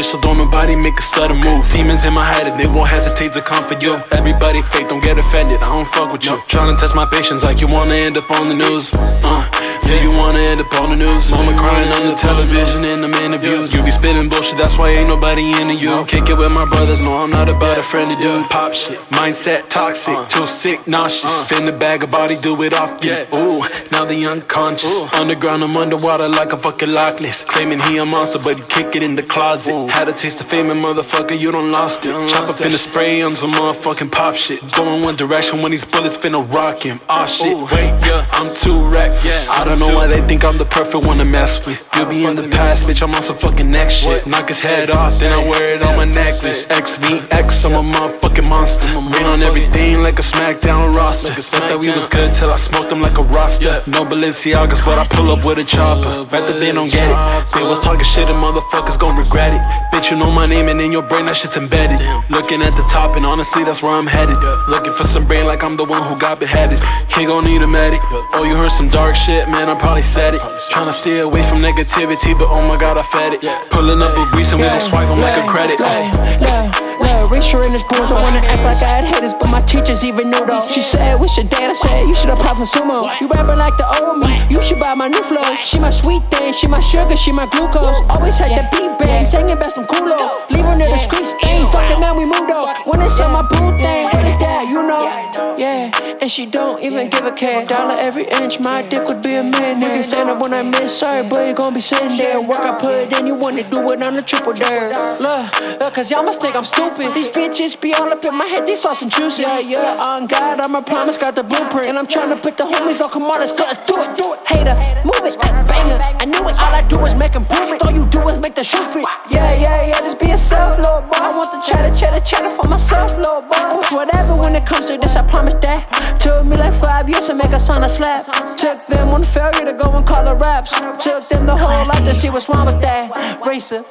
official, don't make a sudden move. Demons in my head and they won't hesitate to come for you. Everybody fake, don't get offended, I don't fuck with you. Trying to test my patience like you wanna end up on the news. Uh, do you wanna end up on the news? Mama crying on the television and I'm interviews. You be spitting bullshit, that's why ain't nobody into you. Kick it with my brothers, no, I'm not about a friendly dude. Pop shit, mindset toxic, too sick, nauseous. Spin the bag of body, do it off, yeah. Ooh, now the unconscious. Underground, I'm underwater like a fucking Loch Ness. Claiming he a monster, but he kick it in the closet. Had a taste of fame, and motherfucker, you don't lost it. Chop up in the spray on some motherfucking pop shit. Going one direction when these bullets finna rock him. Ah, Aw shit, wait, yeah, I'm too wrecked. I don't know why they think I'm the perfect one to mess with. You'll be in the past, bitch, I'm on some fucking next shit. Knock his head off, then I wear it on my necklace. XVX, I'm a motherfucking monster. Rain on everything like a SmackDown roster. Thought that we was good till I smoked them like a roster. No Balenciagas, but I pull up with a chopper. Bet that they don't get it. They was talking shit and motherfuckers gon' regret it. Bitch, you know my name and in your brain that shit's embedded. Looking at the top and honestly that's where I'm headed. Looking for some brain like I'm the one who got beheaded. He gon' need a medic. Oh, you heard some dark shit, man, I probably said it. Tryna stay away from negativity, but oh my god, I fed it. Pulling up a grease and we gon' swipe 'em like a credit. Oh. Erasure in this board, don't wanna act like I had haters, but my teachers even knew though. She said, we should date, I said, you should apply for sumo. You rapping like the old me, you should buy my new flows. She my sweet thing, she my sugar, she my glucose. Always had the beat bang, singing about some culo. Leave her near the street stain, fuck it man, we move though. When it's on my boo thing, what is that, you know? Yeah, and she don't even give a care. Dollar every inch, my dick would be a man. Nigga stand up when I miss, sorry, boy, you gon' be sitting there. Work I put in, you wanna do it on the triple dare. Look, look, cause y'all must think I'm stupid. These bitches be all up in my head, these sauce and juicy. Yeah, yeah, on God, I'm a promise, got the blueprint. And I'm trying to put the homies on, come on, let's go, let's do it, do it. Hater, move it, banger. I knew it, all I do is make improvement. All you do is make the shoe fit. Yeah, yeah, yeah, just be yourself, little boy. I want the cheddar, cheddar, cheddar for myself, little boy. Whatever when it comes to this, I promise that. Slap. Took them one failure to go and call the raps. Took them the whole life to see what's wrong with that. Racer.